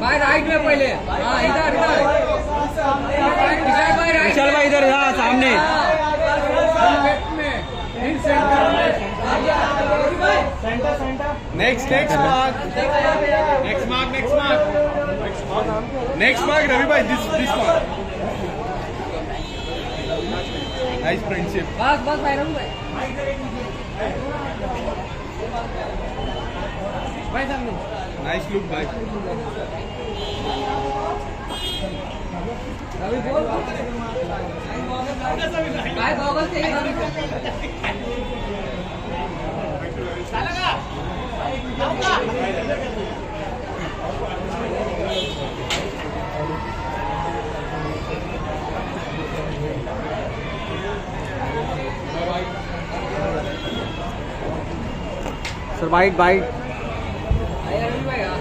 भाई राइट में पहले। हाँ इधर इधर। विशाल भाई विशाल इधर हाँ सामने। Next next mark next mark next mark next mark Ravi भाई this this mark nice friendship बस बस भाई रहूँ भाई। भाई सामने नाइस लुक भाई रवि बोल भाई गॉगल से सर वाइट वाइट 哎呀，预备啊！